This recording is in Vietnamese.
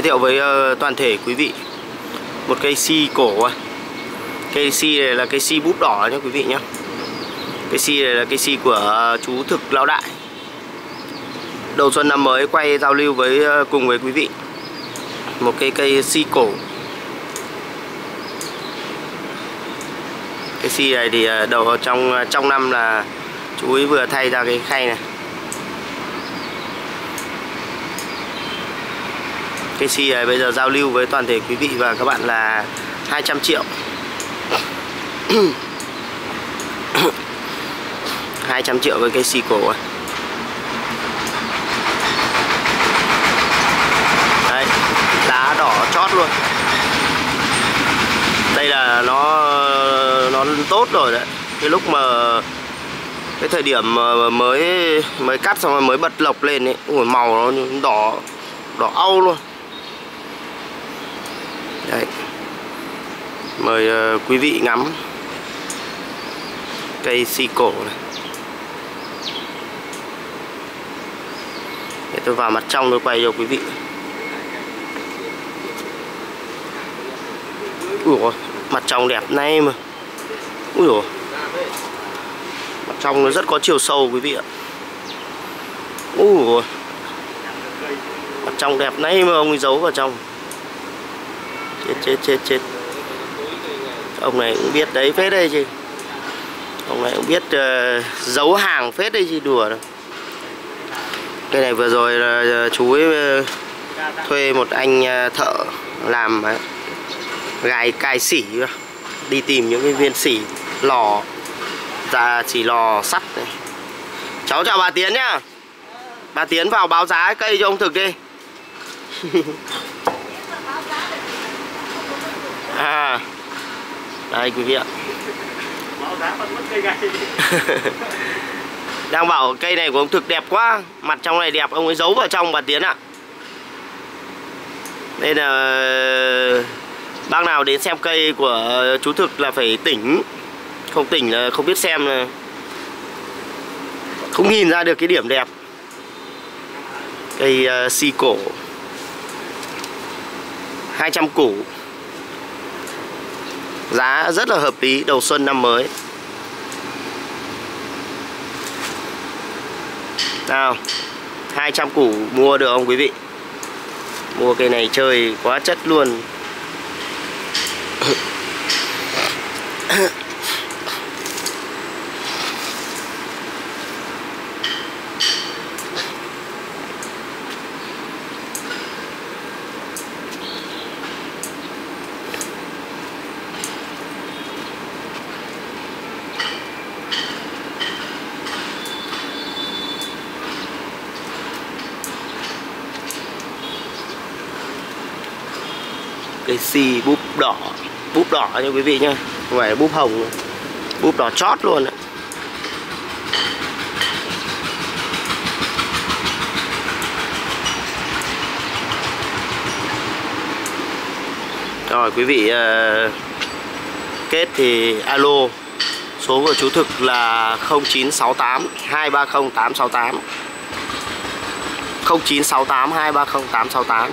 giới thiệu với ờ, toàn thể quý vị một cây si cổ à. cây si này là cây si búp đỏ nhé quý vị nhé cây si này là cây si của ờ, chú thực lão đại. Đầu xuân năm mới quay giao lưu với ờ, cùng với quý vị. Một cây cây si cổ. Cây si này thì đầu trong trong năm là chú ấy vừa thay ra cái khay này. Cái xi này bây giờ giao lưu với toàn thể quý vị và các bạn là 200 triệu. 200 triệu với cây xi cổ. Đấy, đá đỏ chót luôn. Đây là nó nó tốt rồi đấy. Cái lúc mà cái thời điểm mà mới mới cắt xong rồi mới bật lọc lên ấy Ủa, màu nó đỏ đỏ au luôn đấy. Mời uh, quý vị ngắm cây si cổ này. Để tôi vào mặt trong tôi quay cho quý vị. Ui dồi, mặt trong đẹp này mà. Ui dồi. Mặt trong nó rất có chiều sâu quý vị ạ. Ui dồi. mặt trong đẹp này mà ông ấy giấu vào trong chết chết chết chết. Ông này cũng biết đấy phết đây chứ ông này cũng biết uh, giấu hàng phết đây chứ đùa đâu. Cái này vừa rồi là ờ, chú ấy uh, thuê một anh uh, thợ làm uh, gài cài xỉ đi tìm những cái viên xỉ lò. Ra chỉ lò sắt này. Cháu chào bà tiến nhá. Bà tiến vào báo giá cây cho ông thực đi. à. Đây quý vị ạ. Đang bảo cây này của ông thực đẹp quá. Mặt trong này đẹp ông ấy giấu vào trong bà tiến ạ. Nên là bác nào đến xem cây của chú thực là phải tỉnh. Không tỉnh là không biết xem là không nhìn ra được cái điểm đẹp. Cây ờ, uh, si cổ. 200 củ giá rất là hợp lý, đầu xuân năm mới. Nào 200 củ mua được không quý vị? Mua cây này chơi quá chất luôn. Cái xì búp đỏ. Búp đỏ nha quý vị nhá không phải búp hồng. Búp đỏ chót luôn ạ. Rồi quý vị uh, kết thì alo. Số của chú thực là 0968 230 868 0968 230 868